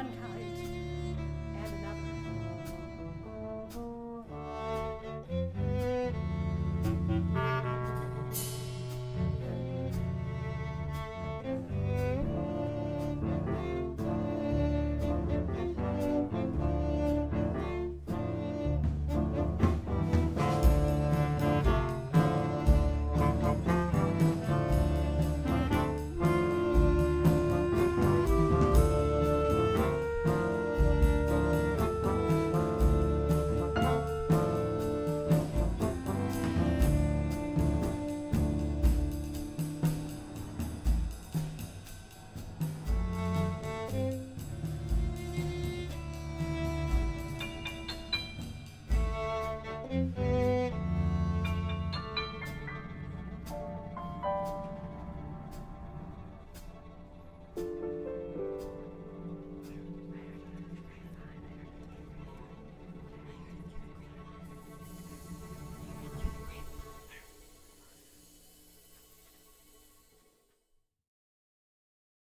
One kind.